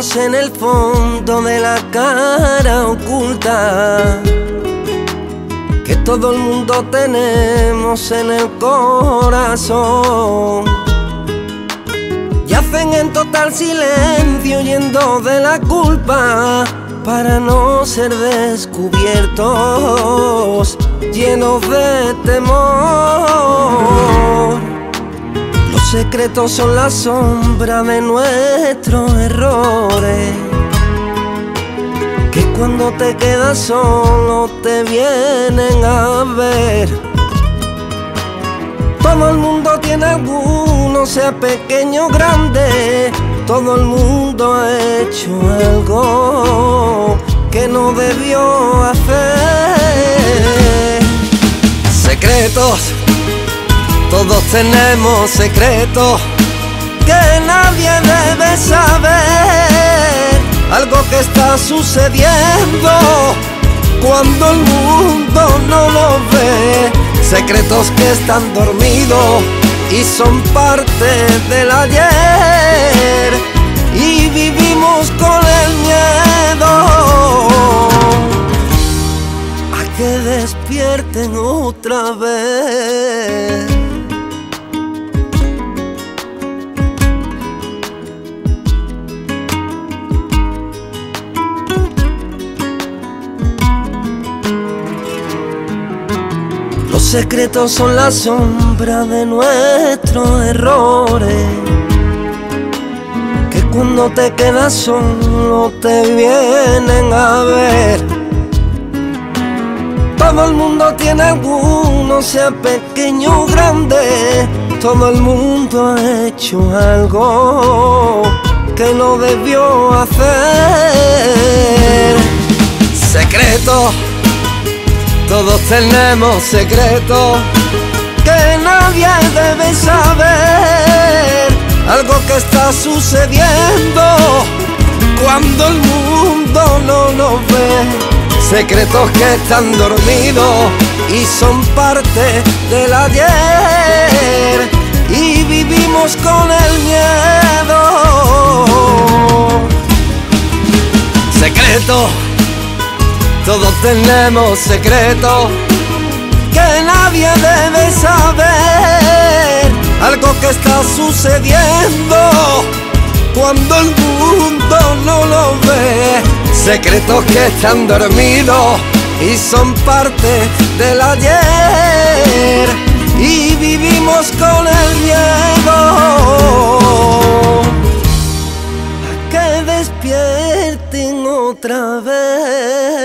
en el fondo de la cara oculta. Que todo el mundo tenemos en el corazón. Yacen en total silencio yendo de la culpa para no ser descubiertos, llenos de temor. Secretos son la sombra de nuestros errores. Que cuando te quedas solo te vienen a ver. Todo el mundo tiene alguno, sea pequeño o grande. Todo el mundo ha hecho algo que no debió hacer. Secretos todos tenemos secretos que nadie debe saber. Algo que está sucediendo cuando el mundo no lo ve. Secretos que están dormidos y son parte del ayer. Y vivimos con el miedo a que despierten otra vez. Secretos son la sombra de nuestros errores. Que cuando te quedas solo te vienen a ver. Todo el mundo tiene alguno, sea pequeño o grande. Todo el mundo ha hecho algo que no debió hacer. Secreto todos tenemos secretos que nadie debe saber. Algo que está sucediendo cuando el mundo no lo ve. Secretos que están dormidos y son parte del ayer. Y vivimos con el miedo. Secretos todos tenemos secretos que nadie debe saber. Algo que está sucediendo cuando el mundo no lo ve. Secretos que están dormidos y son parte del ayer. Y vivimos con el miedo que despierten otra vez.